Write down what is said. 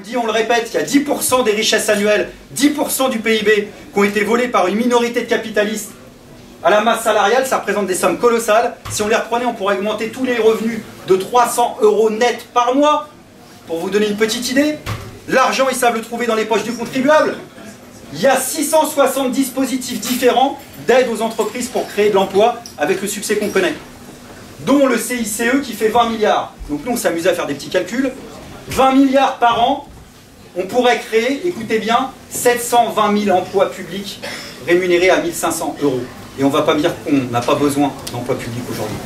le dis, on le répète, il y a 10% des richesses annuelles, 10% du PIB qui ont été volés par une minorité de capitalistes à la masse salariale, ça représente des sommes colossales. Si on les reprenait, on pourrait augmenter tous les revenus de 300 euros net par mois. Pour vous donner une petite idée, l'argent, ils savent le trouver dans les poches du contribuable. Il y a 670 dispositifs différents d'aide aux entreprises pour créer de l'emploi avec le succès qu'on connaît. Dont le CICE qui fait 20 milliards. Donc nous, on s'amuse à faire des petits calculs. 20 milliards par an, on pourrait créer, écoutez bien, 720 000 emplois publics rémunérés à 1500 euros. Et on ne va pas dire qu'on n'a pas besoin d'emplois publics aujourd'hui.